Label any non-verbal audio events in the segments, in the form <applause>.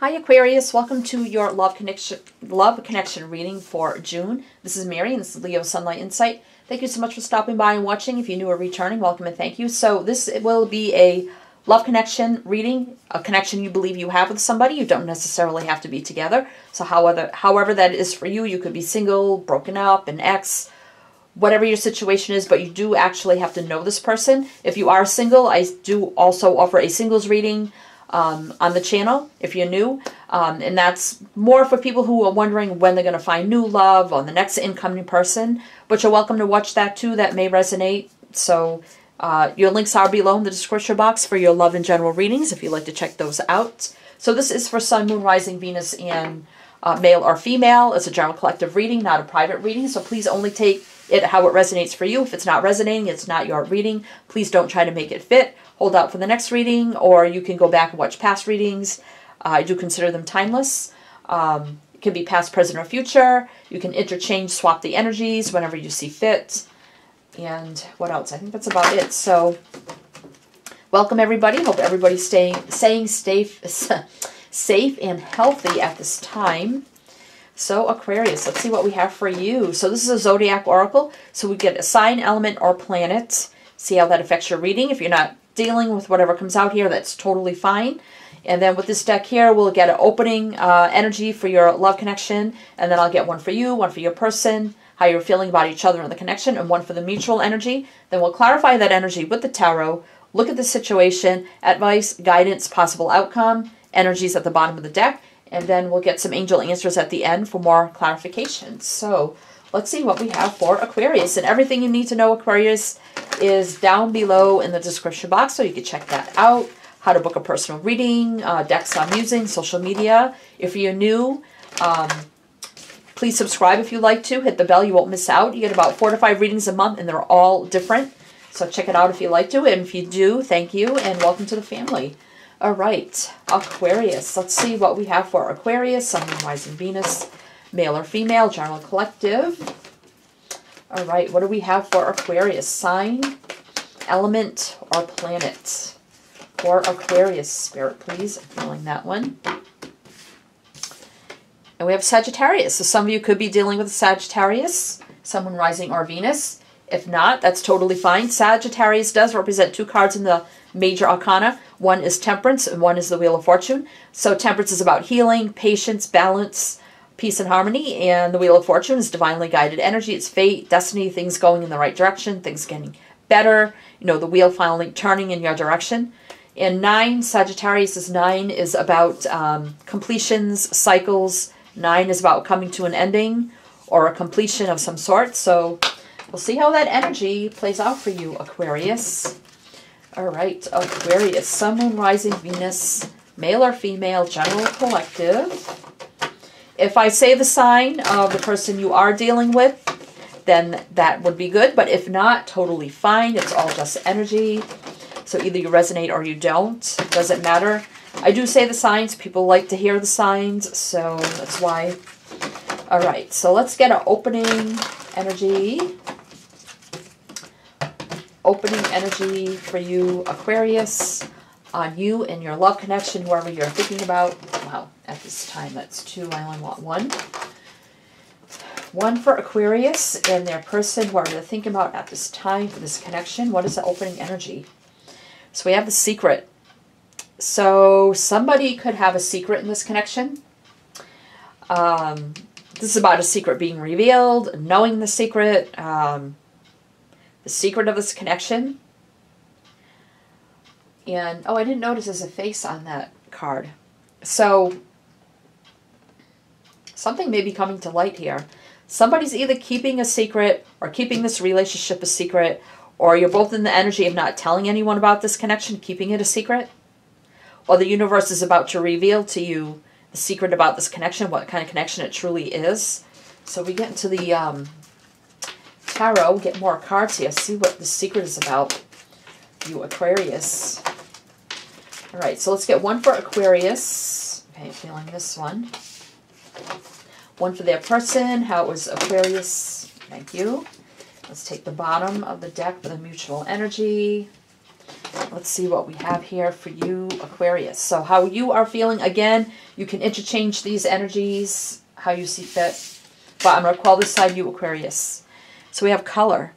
Hi Aquarius, welcome to your love connection love connection reading for June. This is Mary and this is Leo Sunlight Insight. Thank you so much for stopping by and watching. If you're new or returning, welcome and thank you. So this will be a love connection reading, a connection you believe you have with somebody. You don't necessarily have to be together. So however however that is for you, you could be single, broken up, an ex, whatever your situation is, but you do actually have to know this person. If you are single, I do also offer a singles reading um, on the channel if you're new. Um, and that's more for people who are wondering when they're going to find new love or the next incoming person. But you're welcome to watch that too. That may resonate. So uh, your links are below in the description box for your love and general readings if you'd like to check those out. So this is for Sun, Moon, Rising, Venus, and uh, male or female. It's a general collective reading, not a private reading. So please only take it how it resonates for you. If it's not resonating, it's not your reading. Please don't try to make it fit hold out for the next reading, or you can go back and watch past readings. Uh, I do consider them timeless. Um, it can be past, present, or future. You can interchange, swap the energies whenever you see fit. And what else? I think that's about it. So, welcome everybody. Hope everybody's staying, staying safe, <laughs> safe and healthy at this time. So, Aquarius, let's see what we have for you. So, this is a zodiac oracle. So, we get a sign, element, or planet. See how that affects your reading. If you're not dealing with whatever comes out here, that's totally fine. And then with this deck here, we'll get an opening uh, energy for your love connection. And then I'll get one for you, one for your person, how you're feeling about each other in the connection, and one for the mutual energy. Then we'll clarify that energy with the tarot, look at the situation, advice, guidance, possible outcome, energies at the bottom of the deck. And then we'll get some angel answers at the end for more clarification. So let's see what we have for Aquarius. And everything you need to know, Aquarius, is down below in the description box, so you can check that out. How to book a personal reading, uh, decks I'm using, social media. If you're new, um, please subscribe if you like to. Hit the bell, you won't miss out. You get about four to five readings a month, and they're all different. So check it out if you like to. And if you do, thank you, and welcome to the family. All right, Aquarius. Let's see what we have for Aquarius, Sun, Moon, Rising, Venus, male or female, general collective. All right, what do we have for Aquarius? Sign, element, or planet? For Aquarius, Spirit, please. I'm feeling that one. And we have Sagittarius. So some of you could be dealing with Sagittarius, someone rising or Venus. If not, that's totally fine. Sagittarius does represent two cards in the major arcana. One is Temperance and one is the Wheel of Fortune. So Temperance is about healing, patience, balance, peace and harmony, and the Wheel of Fortune is divinely guided energy. It's fate, destiny, things going in the right direction, things getting better, you know, the wheel finally turning in your direction. And nine, Sagittarius is nine, is about um, completions, cycles. Nine is about coming to an ending or a completion of some sort. So we'll see how that energy plays out for you, Aquarius. All right, Aquarius, Sun, Moon, Rising, Venus, male or female, general collective. If I say the sign of the person you are dealing with, then that would be good. But if not, totally fine. It's all just energy. So either you resonate or you don't. Doesn't matter. I do say the signs. People like to hear the signs. So that's why. All right. So let's get an opening energy. Opening energy for you, Aquarius, on you and your love connection, whoever you're thinking about. Wow at this time. That's two. I only want one. One for Aquarius and their person. What are thinking about at this time for this connection? What is the opening energy? So we have the secret. So somebody could have a secret in this connection. Um, this is about a secret being revealed, knowing the secret, um, the secret of this connection. And, oh, I didn't notice there's a face on that card. So something may be coming to light here. Somebody's either keeping a secret or keeping this relationship a secret, or you're both in the energy of not telling anyone about this connection, keeping it a secret, or the universe is about to reveal to you the secret about this connection, what kind of connection it truly is. So we get into the um, tarot, get more cards here, see what the secret is about, you Aquarius. All right, so let's get one for Aquarius. Okay, feeling this one. One for their person, how it was Aquarius. Thank you. Let's take the bottom of the deck for the mutual energy. let's see what we have here for you, Aquarius. So how you are feeling, again, you can interchange these energies how you see fit. But I'm going to call this side you, Aquarius. So we have color.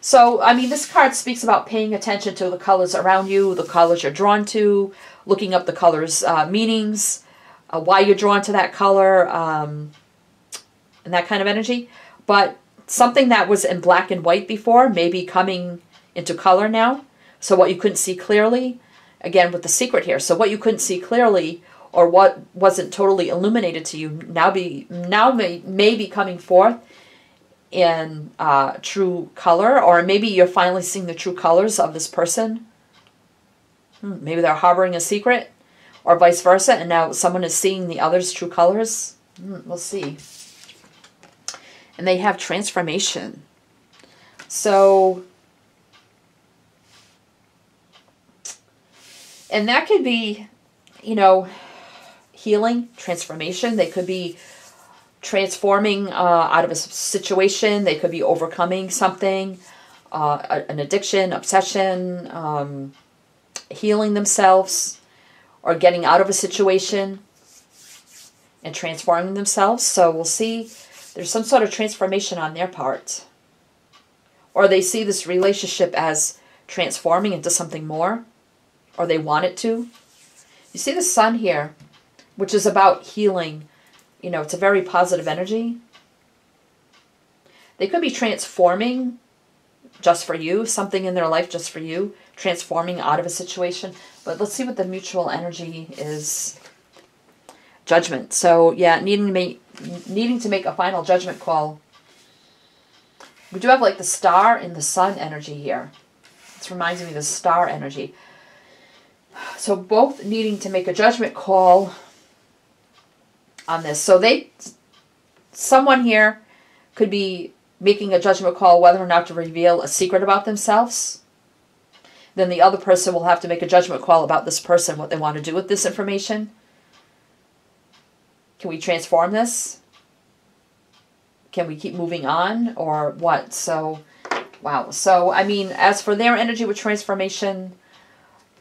So, I mean, this card speaks about paying attention to the colors around you, the colors you're drawn to, looking up the colors' uh, meanings, uh, why you're drawn to that color, um, and that kind of energy. But something that was in black and white before may be coming into color now. So what you couldn't see clearly, again with the secret here. So what you couldn't see clearly or what wasn't totally illuminated to you now be now may, may be coming forth in uh, true color, or maybe you're finally seeing the true colors of this person. Hmm, maybe they're harboring a secret, or vice versa, and now someone is seeing the other's true colors. Hmm, we'll see. And they have transformation. So, and that could be, you know, healing, transformation. They could be transforming uh, out of a situation. They could be overcoming something, uh, an addiction, obsession, um, healing themselves, or getting out of a situation and transforming themselves. So we'll see there's some sort of transformation on their part. Or they see this relationship as transforming into something more, or they want it to. You see the sun here, which is about healing you know, it's a very positive energy. They could be transforming just for you, something in their life just for you, transforming out of a situation. But let's see what the mutual energy is. Judgment. So yeah, needing to make needing to make a final judgment call. We do have like the star and the sun energy here. This reminds me of the star energy. So both needing to make a judgment call on this. So they, someone here could be making a judgment call whether or not to reveal a secret about themselves. Then the other person will have to make a judgment call about this person, what they want to do with this information. Can we transform this? Can we keep moving on or what? So, wow. So, I mean, as for their energy with transformation,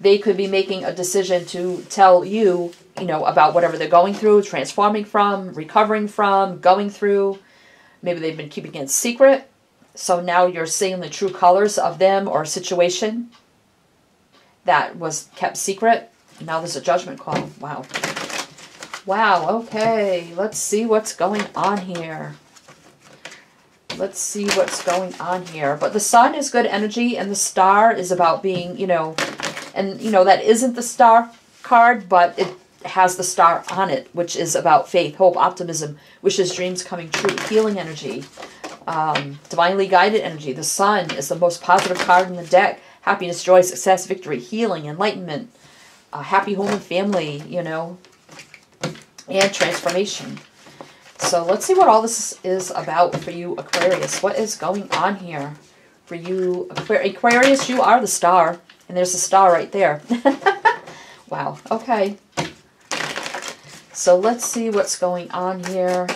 they could be making a decision to tell you, you know, about whatever they're going through, transforming from, recovering from, going through. Maybe they've been keeping it secret. So now you're seeing the true colors of them or situation that was kept secret. Now there's a judgment call. Wow. Wow, okay. Let's see what's going on here. Let's see what's going on here. But the sun is good energy and the star is about being, you know, and, you know, that isn't the star card, but it has the star on it, which is about faith, hope, optimism, wishes, dreams coming true, healing energy, um, divinely guided energy. The sun is the most positive card in the deck. Happiness, joy, success, victory, healing, enlightenment, a happy home and family, you know, and transformation. So let's see what all this is about for you, Aquarius. What is going on here for you, Aquarius? You are the star. And there's a star right there. <laughs> wow. Okay. So let's see what's going on here.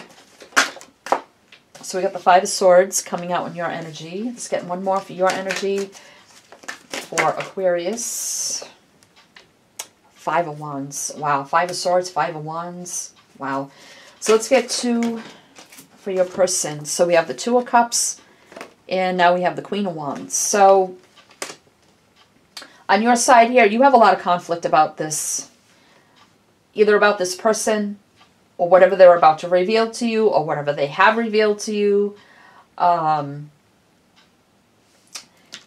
So we got the Five of Swords coming out in your energy. Let's get one more for your energy for Aquarius. Five of Wands. Wow. Five of Swords, Five of Wands. Wow. So let's get two for your person. So we have the Two of Cups, and now we have the Queen of Wands. So on your side here, you have a lot of conflict about this. Either about this person or whatever they're about to reveal to you or whatever they have revealed to you. Um,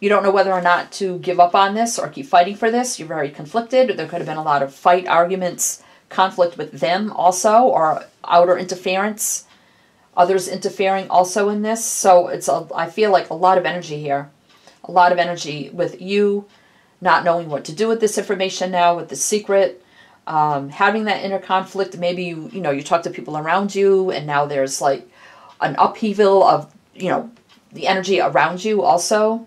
you don't know whether or not to give up on this or keep fighting for this. You're very conflicted. There could have been a lot of fight, arguments, conflict with them also, or outer interference. Others interfering also in this. So it's a, I feel like a lot of energy here. A lot of energy with you not knowing what to do with this information now, with the secret, um, having that inner conflict. Maybe you, you know, you talk to people around you, and now there's like an upheaval of, you know, the energy around you also.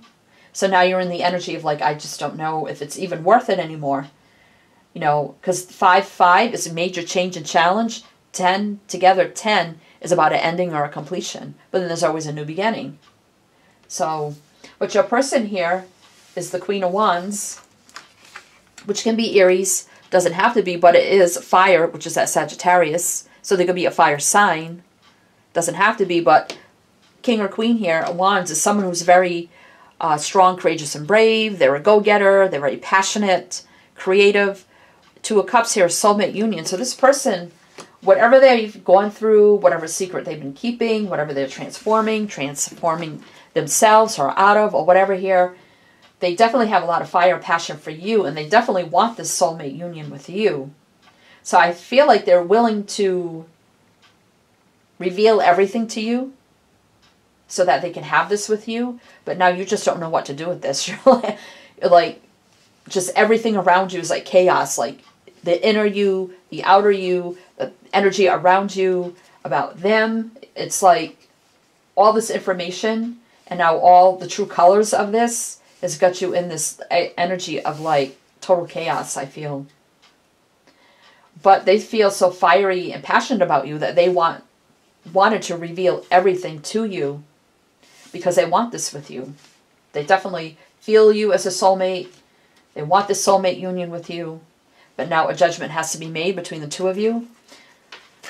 So now you're in the energy of like, I just don't know if it's even worth it anymore. You know, because 5 5 is a major change and challenge. 10 together, 10 is about an ending or a completion. But then there's always a new beginning. So, but your person here is the Queen of Wands, which can be Aries, doesn't have to be, but it is fire, which is that Sagittarius. So there could be a fire sign. Doesn't have to be, but King or Queen here, Wands, is someone who's very uh, strong, courageous, and brave. They're a go-getter. They're very passionate, creative. Two of Cups here, soulmate union. So this person, whatever they've gone through, whatever secret they've been keeping, whatever they're transforming, transforming themselves or out of, or whatever here, they definitely have a lot of fire passion for you, and they definitely want this soulmate union with you. So I feel like they're willing to reveal everything to you so that they can have this with you. But now you just don't know what to do with this. <laughs> You're like, like just everything around you is like chaos. Like the inner you, the outer you, the energy around you, about them. It's like all this information and now all the true colors of this has got you in this energy of like total chaos, I feel. But they feel so fiery and passionate about you that they want wanted to reveal everything to you because they want this with you. They definitely feel you as a soulmate. They want this soulmate union with you. But now a judgment has to be made between the two of you.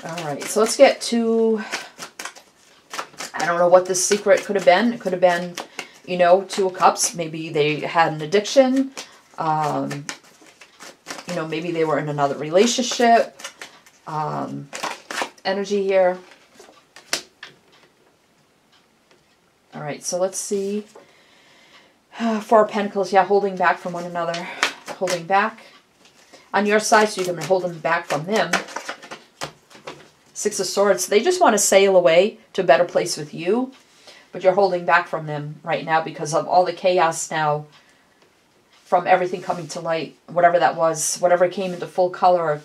All right, so let's get to... I don't know what this secret could have been. It could have been, you know, Two of Cups. Maybe they had an addiction. Um, you know, maybe they were in another relationship. Um, energy here. All right, so let's see. <sighs> Four Pentacles, yeah, holding back from one another. Holding back. On your side, so you can hold them back from them. Six of Swords, they just want to sail away to a better place with you. But you're holding back from them right now because of all the chaos now from everything coming to light. Whatever that was, whatever came into full color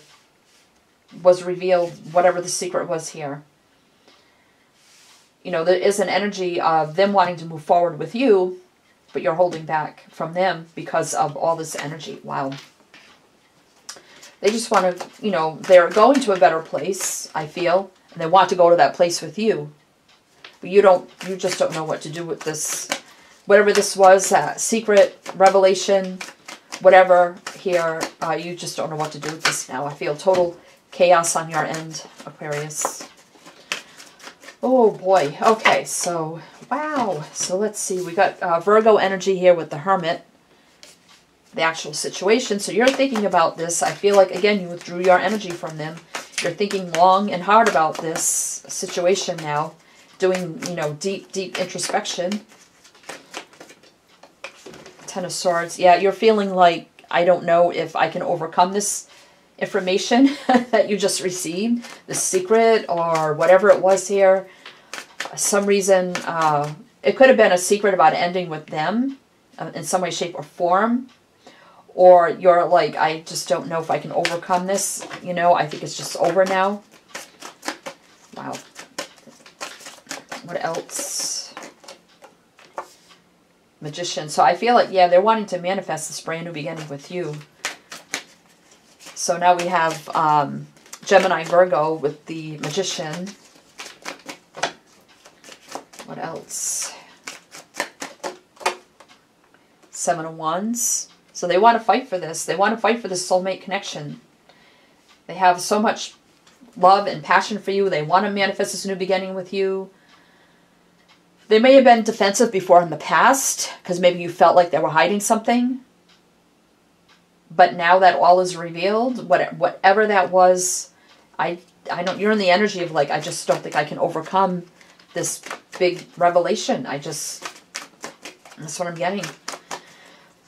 was revealed, whatever the secret was here you know, there is an energy of them wanting to move forward with you, but you're holding back from them because of all this energy. Wow. They just want to, you know, they're going to a better place, I feel, and they want to go to that place with you. You don't, you just don't know what to do with this, whatever this was, that secret, revelation, whatever here, uh, you just don't know what to do with this now. I feel total chaos on your end, Aquarius. Oh boy. Okay, so wow. So let's see. We got uh, Virgo energy here with the Hermit. The actual situation. So you're thinking about this. I feel like, again, you withdrew your energy from them. You're thinking long and hard about this situation now. Doing, you know, deep, deep introspection. Ten of Swords. Yeah, you're feeling like, I don't know if I can overcome this information <laughs> that you just received, the secret or whatever it was here. Some reason, uh, it could have been a secret about ending with them uh, in some way, shape, or form. Or you're like, I just don't know if I can overcome this. You know, I think it's just over now. Wow. What else? Magician. So I feel like, yeah, they're wanting to manifest this brand new beginning with you. So now we have um, Gemini Virgo with the Magician. What else? Seven of Wands. So they want to fight for this. They want to fight for this soulmate connection. They have so much love and passion for you. They want to manifest this new beginning with you. They may have been defensive before in the past because maybe you felt like they were hiding something. But now that all is revealed, what, whatever that was, I, I don't, you're in the energy of like, I just don't think I can overcome this big revelation. I just, that's what I'm getting.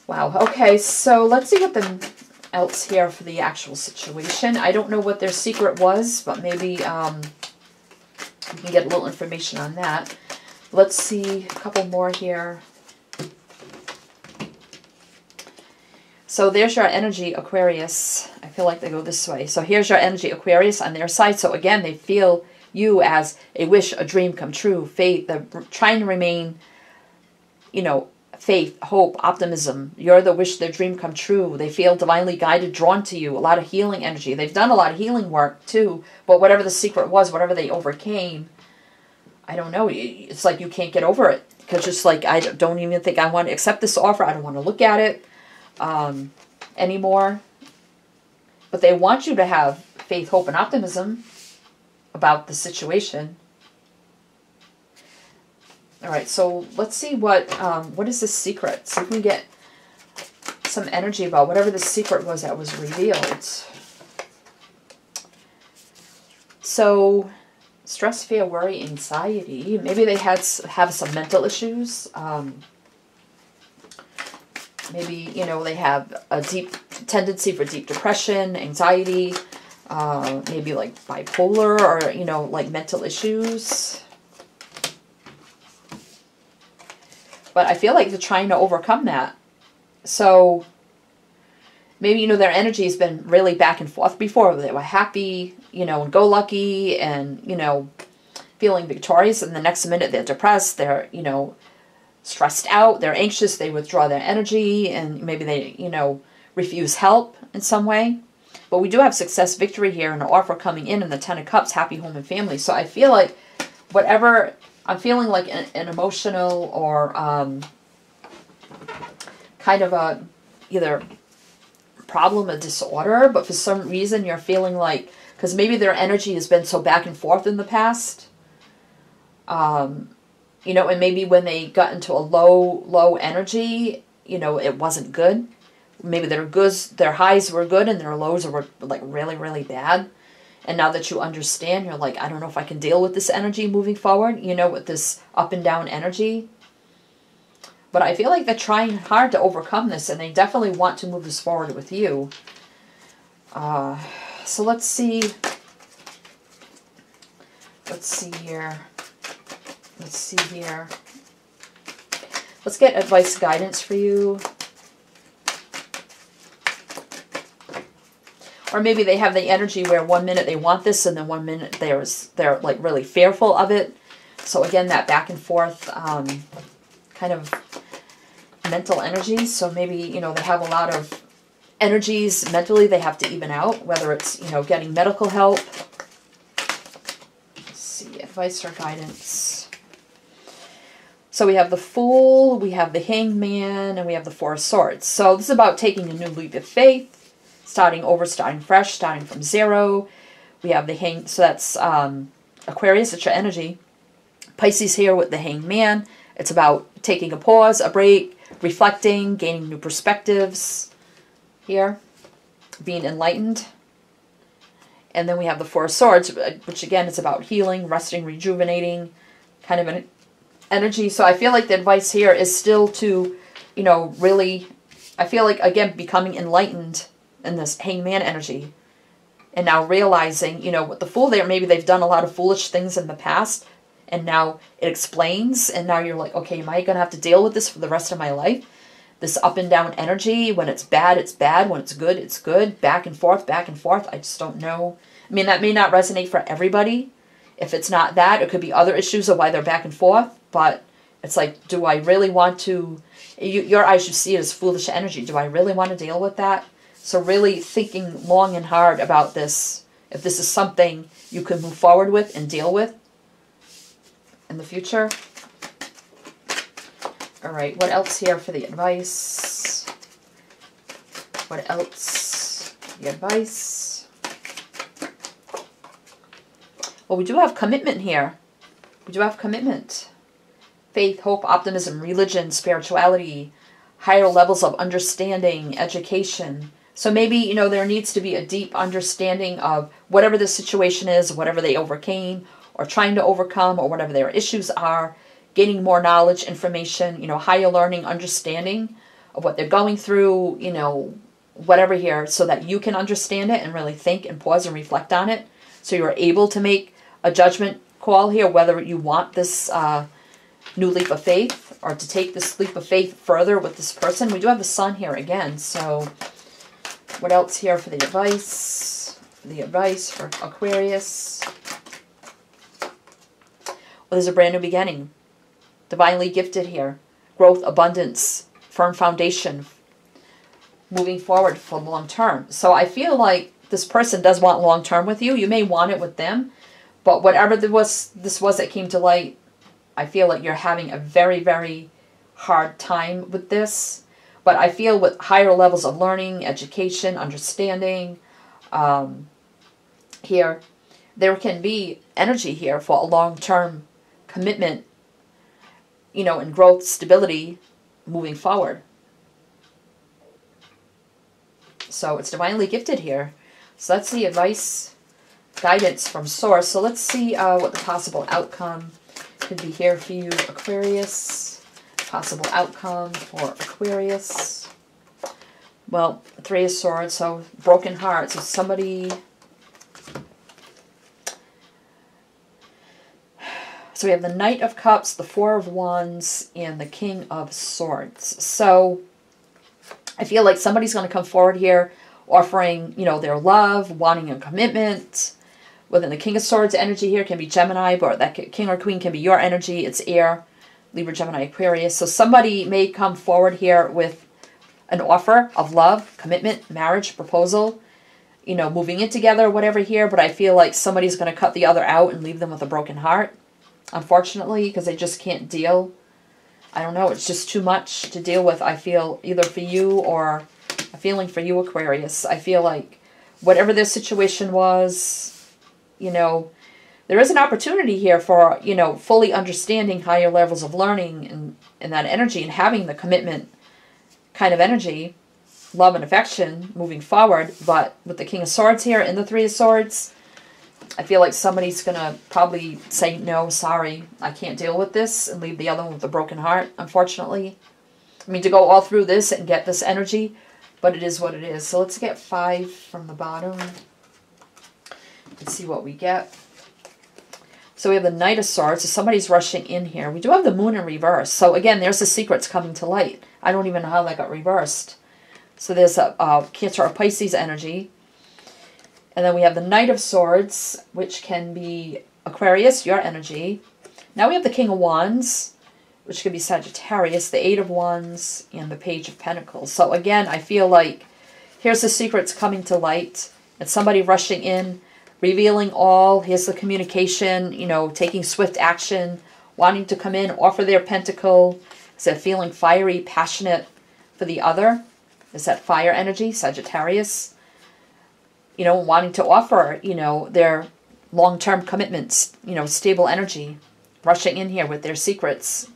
Wow. Okay, so let's see what the else here for the actual situation. I don't know what their secret was, but maybe um, we can get a little information on that. Let's see a couple more here. So there's your energy, Aquarius. I feel like they go this way. So here's your energy, Aquarius, on their side. So again, they feel you as a wish, a dream come true, faith, they're trying to remain, you know, faith, hope, optimism. You're the wish, their dream come true. They feel divinely guided, drawn to you, a lot of healing energy. They've done a lot of healing work too, but whatever the secret was, whatever they overcame, I don't know, it's like you can't get over it. because just like I don't even think I want to accept this offer. I don't want to look at it um, anymore. But they want you to have faith, hope, and optimism about the situation. All right, so let's see what um, what is the secret. If we get some energy about whatever the secret was that was revealed. So, stress, fear, worry, anxiety. Maybe they had have some mental issues. Um, maybe you know they have a deep tendency for deep depression, anxiety, uh, maybe like bipolar or you know like mental issues. But I feel like they're trying to overcome that. So maybe you know their energy has been really back and forth before. They were happy, you know, and go lucky, and you know, feeling victorious, and the next minute they're depressed. They're you know stressed out. They're anxious. They withdraw their energy, and maybe they you know refuse help in some way. But we do have success, victory here, and an offer coming in, and the Ten of Cups, happy home and family. So I feel like whatever I'm feeling like an, an emotional or um, kind of a either problem, a disorder, but for some reason you're feeling like, because maybe their energy has been so back and forth in the past, um, you know, and maybe when they got into a low, low energy, you know, it wasn't good. Maybe their goods, their highs were good and their lows were like really, really bad. And now that you understand, you're like, I don't know if I can deal with this energy moving forward, you know, with this up and down energy. But I feel like they're trying hard to overcome this, and they definitely want to move this forward with you. Uh, so let's see. Let's see here. Let's see here. Let's get advice guidance for you. Or maybe they have the energy where one minute they want this and then one minute they're, they're like really fearful of it. So again, that back and forth um, kind of mental energies. So maybe, you know, they have a lot of energies mentally they have to even out, whether it's, you know, getting medical help. Let's see, advice or guidance. So we have the Fool, we have the Hangman, and we have the Four of Swords. So this is about taking a new leap of faith, starting over, starting fresh, starting from zero. We have the Hang, so that's um, Aquarius, it's your energy. Pisces here with the Hangman. It's about taking a pause, a break, reflecting, gaining new perspectives here, being enlightened. And then we have the Four Swords, uh, which again is about healing, resting, rejuvenating, kind of an energy. So I feel like the advice here is still to, you know, really, I feel like, again, becoming enlightened in this hangman energy. And now realizing, you know, with the Fool there, maybe they've done a lot of foolish things in the past and now it explains and now you're like okay am i going to have to deal with this for the rest of my life this up and down energy. When it's bad it's bad. When it's good it's good. Back and forth back and forth. I just don't know. I mean that may not resonate for everybody. If it's not that it could be other issues of why they're back and forth but it's like do i really want to you, your eyes should see it as foolish energy. Do i really want to deal with that? So really thinking long and hard about this if this is something you can move forward with and deal with in the future. All right, what else here for the advice? What else? The advice. Well, we do have commitment here. We do have commitment. Faith, hope, optimism, religion, spirituality, higher levels of understanding, education. So maybe, you know, there needs to be a deep understanding of whatever the situation is, whatever they overcame, or trying to overcome or whatever their issues are, gaining more knowledge, information, you know, higher learning, understanding of what they're going through, you know, whatever here, so that you can understand it and really think and pause and reflect on it. So you're able to make a judgment call here whether you want this uh, new leap of faith or to take this leap of faith further with this person. We do have the sun here again, so what else here for the advice? The advice for Aquarius. Well, there's a brand new beginning. Divinely gifted here. Growth, abundance, firm foundation, moving forward for long term. So I feel like this person does want long term with you. You may want it with them, but whatever there was, this was that came to light, I feel like you're having a very, very hard time with this. But I feel with higher levels of learning, education, understanding, um, here, there can be energy here for a long-term commitment, you know, and growth, stability moving forward. So it's divinely gifted here. So that's the advice, guidance from Source. So let's see uh, what the possible outcome could be here for you, Aquarius. Possible outcome for Aquarius. Well, Three of Swords, so broken heart. So somebody... So we have the Knight of Cups, the Four of Wands, and the King of Swords. So I feel like somebody's going to come forward here offering, you know, their love, wanting a commitment. Within the King of Swords energy here can be Gemini, but that King or Queen can be your energy. It's air, Libra, Gemini, Aquarius. So somebody may come forward here with an offer of love, commitment, marriage, proposal, you know, moving in together, whatever here. But I feel like somebody's going to cut the other out and leave them with a broken heart, unfortunately, because they just can't deal I don't know, it's just too much to deal with, I feel, either for you or a feeling for you, Aquarius. I feel like whatever this situation was, you know, there is an opportunity here for, you know, fully understanding higher levels of learning and, and that energy and having the commitment kind of energy, love and affection moving forward. But with the King of Swords here and the Three of Swords, I feel like somebody's going to probably say, no, sorry, I can't deal with this, and leave the other one with a broken heart, unfortunately. I mean, to go all through this and get this energy, but it is what it is. So let's get five from the bottom and see what we get. So we have the Knight of Swords. So somebody's rushing in here. We do have the Moon in reverse. So again, there's the secrets coming to light. I don't even know how that got reversed. So there's a, a Cancer or Pisces energy. And then we have the Knight of Swords, which can be Aquarius, your energy. Now we have the King of Wands, which could be Sagittarius, the Eight of Wands, and the Page of Pentacles. So again, I feel like here's the secrets coming to light. It's somebody rushing in, revealing all. Here's the communication, you know, taking swift action, wanting to come in, offer their pentacle. Is that feeling fiery, passionate for the other? Is that fire energy, Sagittarius? You know, wanting to offer, you know, their long-term commitments, you know, stable energy, rushing in here with their secrets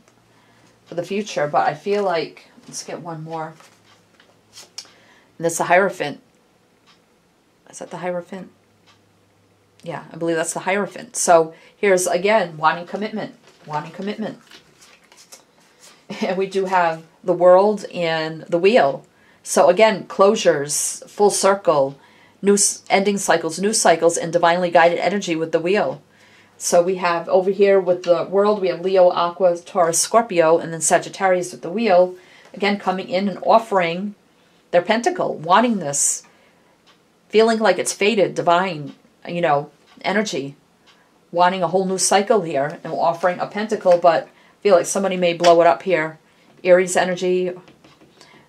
for the future. But I feel like, let's get one more. And that's the Hierophant. Is that the Hierophant? Yeah, I believe that's the Hierophant. So here's, again, wanting commitment, wanting commitment. <laughs> And we do have the world and the wheel. So again, closures, full circle, new ending cycles, new cycles, and divinely guided energy with the wheel. So we have over here with the world, we have Leo, Aqua, Taurus, Scorpio, and then Sagittarius with the wheel. Again, coming in and offering their pentacle, wanting this, feeling like it's faded, divine, you know, energy, wanting a whole new cycle here and offering a pentacle, but feel like somebody may blow it up here. Aries energy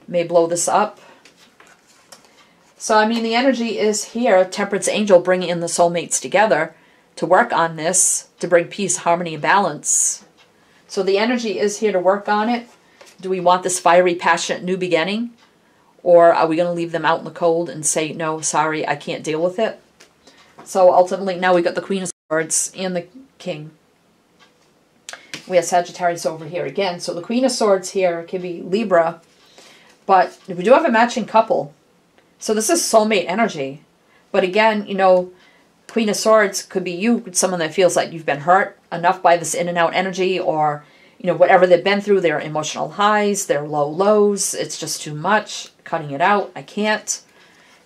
may blow this up so, I mean, the energy is here, Temperance Angel bringing in the soulmates together to work on this, to bring peace, harmony, and balance. So the energy is here to work on it. Do we want this fiery, passionate new beginning? Or are we going to leave them out in the cold and say, no, sorry, I can't deal with it? So ultimately, now we got the Queen of Swords and the King. We have Sagittarius over here again. So the Queen of Swords here can be Libra. But we do have a matching couple. So this is soulmate energy. But again, you know, Queen of Swords could be you, someone that feels like you've been hurt enough by this in and out energy or, you know, whatever they've been through, their emotional highs, their low lows. It's just too much. Cutting it out. I can't.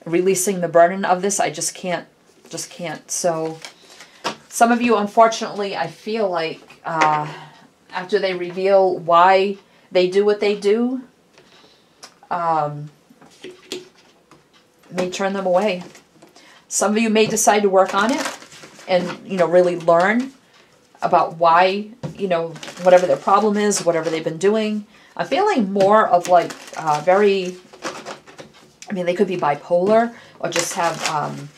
Releasing the burden of this. I just can't. Just can't. So some of you, unfortunately, I feel like uh, after they reveal why they do what they do, um, may turn them away. Some of you may decide to work on it and, you know, really learn about why, you know, whatever their problem is, whatever they've been doing. I'm feeling more of like uh, very, I mean, they could be bipolar or just have um,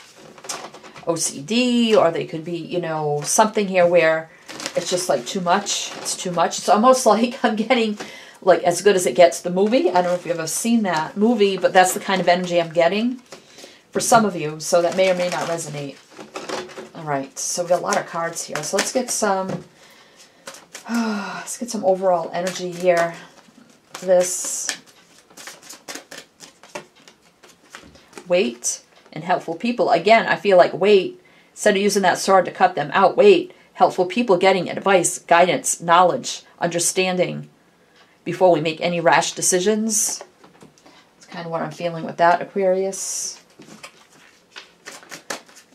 OCD or they could be, you know, something here where it's just like too much. It's too much. It's almost <laughs> like I'm getting like as good as it gets the movie. I don't know if you've ever seen that movie, but that's the kind of energy I'm getting for some of you. So that may or may not resonate. All right, so we got a lot of cards here. So let's get some. <sighs> let's get some overall energy here. This wait and helpful people. Again, I feel like wait, instead of using that sword to cut them out. wait, helpful people getting advice, guidance, knowledge, understanding before we make any rash decisions. That's kind of what I'm feeling with that, Aquarius.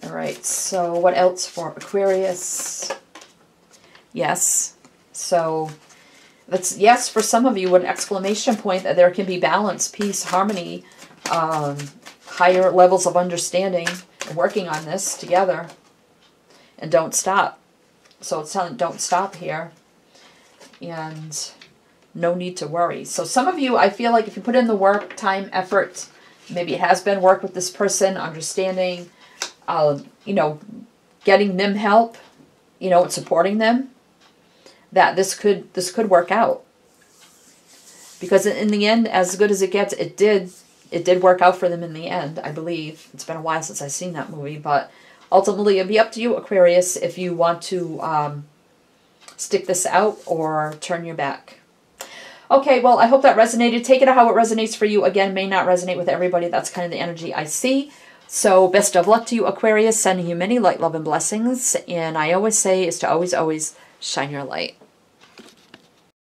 All right, so what else for Aquarius? Yes, so that's yes for some of you, an exclamation point that there can be balance, peace, harmony, um, higher levels of understanding, working on this together. And don't stop. So it's telling don't stop here. And no need to worry. So some of you, I feel like if you put in the work, time, effort, maybe it has been work with this person, understanding, uh, you know, getting them help, you know, and supporting them, that this could this could work out. Because in the end, as good as it gets, it did it did work out for them in the end, I believe. It's been a while since I've seen that movie, but ultimately it'll be up to you, Aquarius, if you want to um, stick this out or turn your back. Okay, well, I hope that resonated. Take it how it resonates for you. Again, may not resonate with everybody. That's kind of the energy I see. So best of luck to you, Aquarius. Sending you many light, love, and blessings. And I always say is to always, always shine your light.